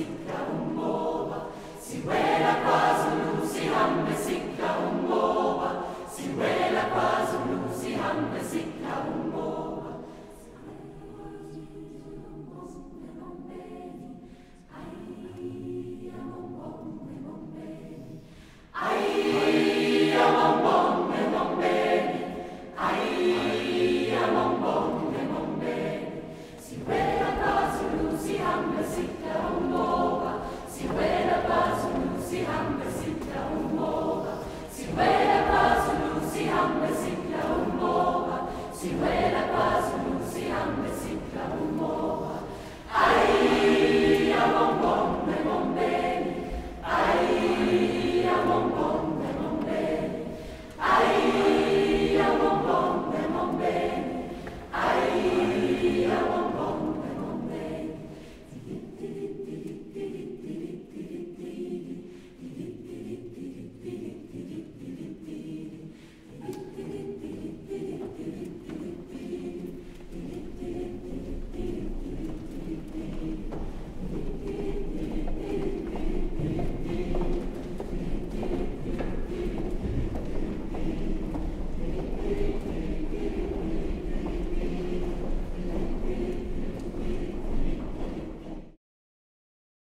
Sic la umbo